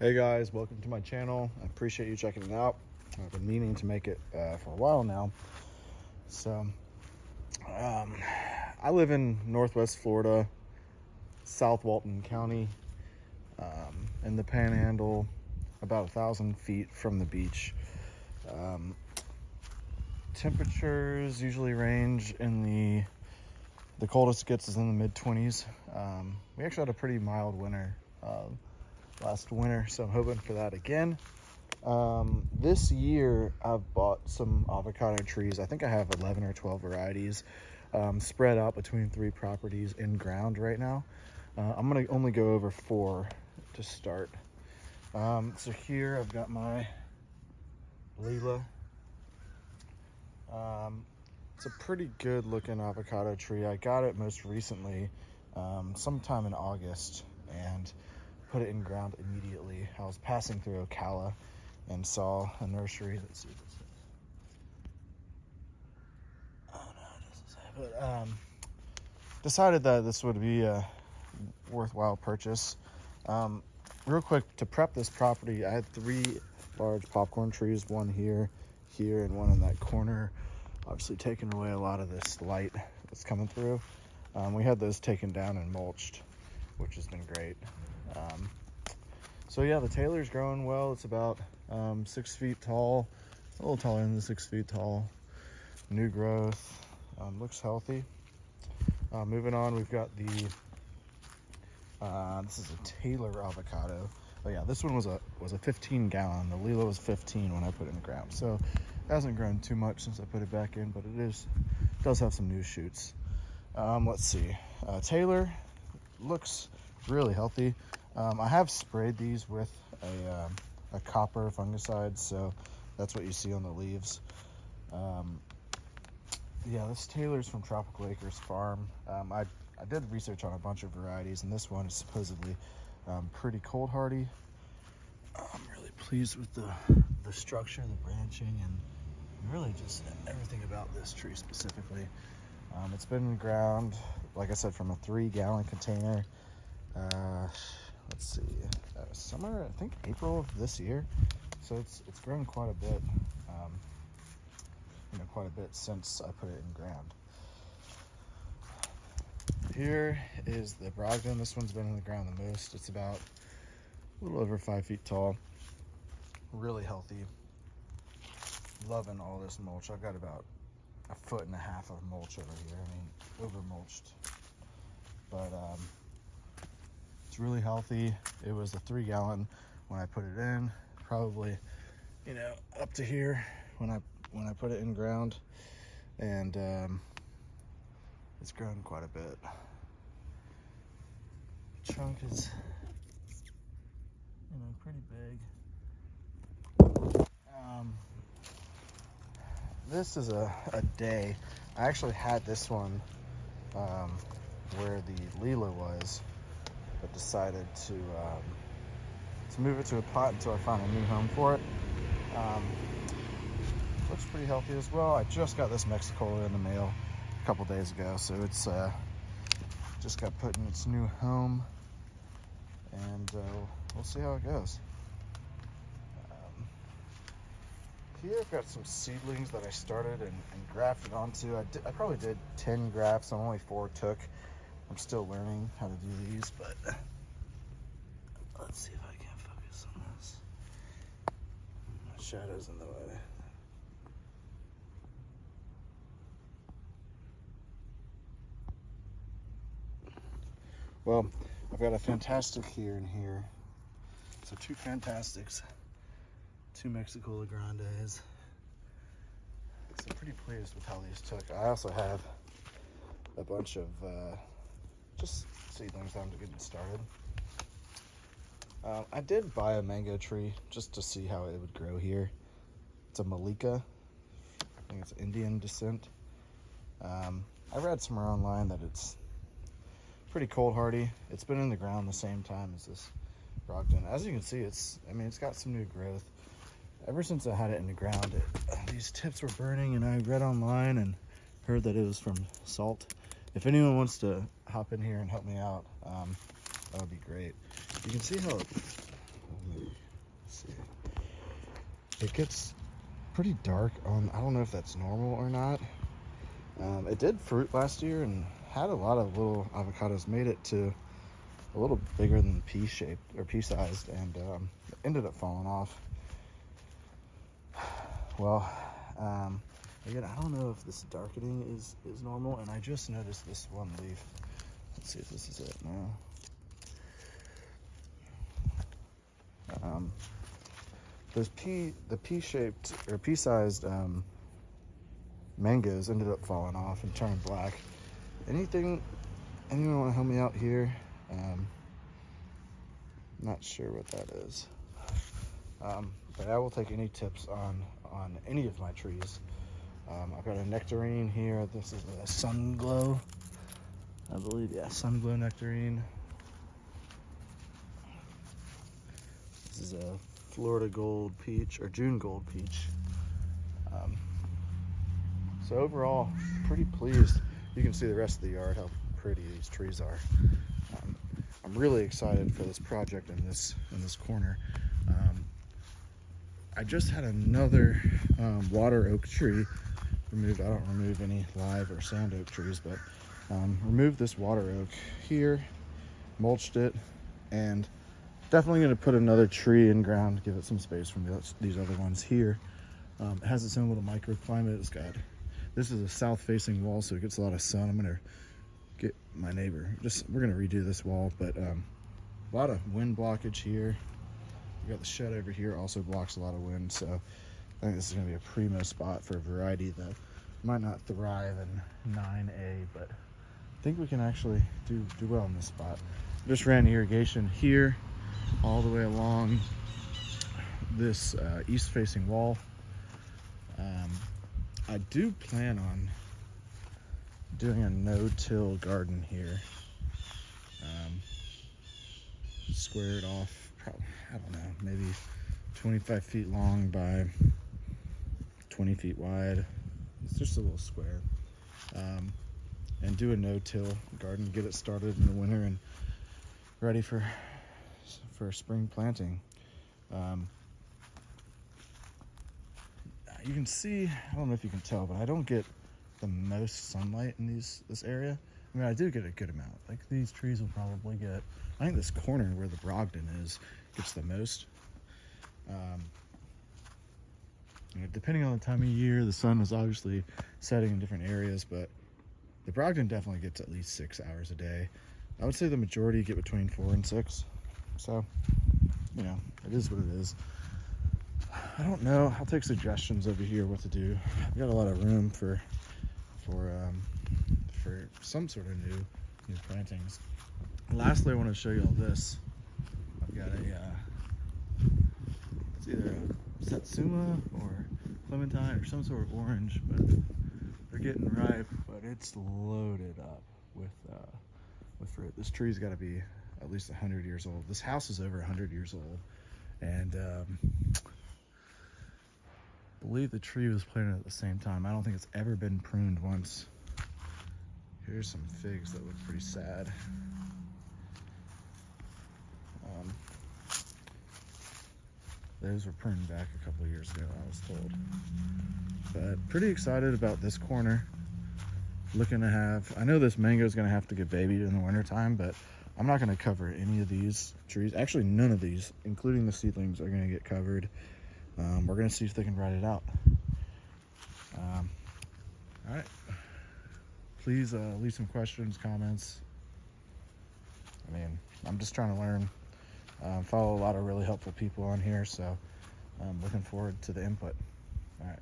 Hey guys, welcome to my channel. I appreciate you checking it out. I've been meaning to make it uh, for a while now. So, um, I live in Northwest Florida, South Walton County, um, in the Panhandle, about a thousand feet from the beach. Um, temperatures usually range in the the coldest it gets is in the mid 20s. Um, we actually had a pretty mild winter. Uh, last winter, so I'm hoping for that again. Um, this year, I've bought some avocado trees. I think I have 11 or 12 varieties um, spread out between three properties in ground right now. Uh, I'm gonna only go over four to start. Um, so here I've got my Lila. Um, it's a pretty good looking avocado tree. I got it most recently um, sometime in August and put it in ground immediately. I was passing through Ocala and saw a nursery. Let's see Oh no, it doesn't say. But um, decided that this would be a worthwhile purchase. Um, real quick, to prep this property, I had three large popcorn trees, one here, here, and one in that corner. Obviously taking away a lot of this light that's coming through. Um, we had those taken down and mulched, which has been great. Um, so yeah, the Taylor's growing well. It's about um, six feet tall. A little taller than the six feet tall. New growth, um, looks healthy. Uh, moving on, we've got the, uh, this is a Taylor avocado. Oh yeah, this one was a was a 15 gallon. The Lila was 15 when I put it in the ground. So it hasn't grown too much since I put it back in, but it is does have some new shoots. Um, let's see. Uh, Taylor looks really healthy. Um, I have sprayed these with a, um, a copper fungicide, so that's what you see on the leaves. Um, yeah, this Taylor's from Tropical Acres Farm. Um, I, I did research on a bunch of varieties, and this one is supposedly um, pretty cold hardy. I'm really pleased with the, the structure, the branching, and really just everything about this tree specifically. Um, it's been ground, like I said, from a three gallon container uh, let's see, uh, summer, I think April of this year. So it's, it's grown quite a bit, um, you know, quite a bit since I put it in ground. Here is the Brogdon. This one's been in the ground the most. It's about a little over five feet tall. Really healthy. Loving all this mulch. I've got about a foot and a half of mulch over here. I mean, over mulched. But um, it's really healthy. It was a three gallon when I put it in, probably, you know, up to here when I when I put it in ground. And um, it's grown quite a bit. Trunk is, you know, pretty big. Um, this is a, a day. I actually had this one um, where the Lila was but decided to um, to move it to a pot until I find a new home for it. Um, looks pretty healthy as well. I just got this Mexicola in the mail a couple days ago, so it's uh, just got put in its new home, and uh, we'll see how it goes. Um, here I've got some seedlings that I started and, and grafted onto. I, did, I probably did 10 grafts, only four took. I'm still learning how to do these, but let's see if I can focus on this. My shadow's in the way. Well, I've got a fantastic here and here. So two fantastics, two Mexicola Grandes. So pretty pleased with how these took. I also have a bunch of uh, just seedlings I'm getting started. Uh, I did buy a mango tree just to see how it would grow here. It's a Mallika. I think it's Indian descent. Um, I read somewhere online that it's pretty cold hardy. It's been in the ground the same time as this Brogdon. As you can see, it's, I mean, it's got some new growth. Ever since I had it in the ground, it, uh, these tips were burning and I read online and heard that it was from salt if anyone wants to hop in here and help me out, um, that would be great. You can see how, it gets pretty dark on, I don't know if that's normal or not. Um, it did fruit last year and had a lot of little avocados, made it to a little bigger than pea shaped or pea sized and um, ended up falling off. Well, um, again, I don't know if this darkening is, is normal and I just noticed this one leaf. Let's see if this is it now. Um, those pea, the pea-shaped or pea-sized um, mangoes ended up falling off and turning black. Anything, anyone want to help me out here? Um, not sure what that is. Um, but I will take any tips on, on any of my trees. Um, I've got a nectarine here. This is a sun glow. I believe, yeah, sun glow nectarine. This is a Florida gold peach or June gold peach. Um, so overall, pretty pleased. You can see the rest of the yard, how pretty these trees are. Um, I'm really excited for this project in this in this corner. Um, I just had another um, water oak tree removed. I don't remove any live or sand oak trees, but um, removed this water oak here, mulched it, and definitely going to put another tree in ground, give it some space from these other ones here. Um, it has its own little microclimate. It's got, this is a south facing wall, so it gets a lot of sun. I'm going to get my neighbor, just, we're going to redo this wall, but um, a lot of wind blockage here. We got the shed over here, also blocks a lot of wind, so I think this is going to be a primo spot for a variety that might not thrive in 9A, but I think we can actually do, do well in this spot. Just ran irrigation here all the way along this uh, east facing wall. Um, I do plan on doing a no-till garden here. Um, square it off, probably, I don't know, maybe 25 feet long by 20 feet wide. It's just a little square. Um, and do a no-till garden, get it started in the winter and ready for for spring planting. Um, you can see, I don't know if you can tell, but I don't get the most sunlight in these this area. I mean, I do get a good amount. Like these trees will probably get, I think this corner where the Brogdon is gets the most. Um, depending on the time of year, the sun is obviously setting in different areas, but the Brogdon definitely gets at least six hours a day. I would say the majority get between four and six. So, you know, it is what it is. I don't know. I'll take suggestions over here what to do. I've got a lot of room for for um, for some sort of new new plantings. lastly, I want to show you all this. I've got a uh, it's either a Satsuma or clementine or some sort of orange, but they're getting ripe. But it's loaded up with uh, with fruit. This tree's got to be at least 100 years old. This house is over 100 years old. And um, I believe the tree was planted at the same time. I don't think it's ever been pruned once. Here's some figs that look pretty sad. Um, those were pruned back a couple years ago, I was told. But pretty excited about this corner. Looking to have, I know this mango is gonna have to get babied in the wintertime, but I'm not going to cover any of these trees. Actually, none of these, including the seedlings, are going to get covered. Um, we're going to see if they can ride it out. Um, all right. Please uh, leave some questions, comments. I mean, I'm just trying to learn. Um, follow a lot of really helpful people on here, so I'm looking forward to the input. All right.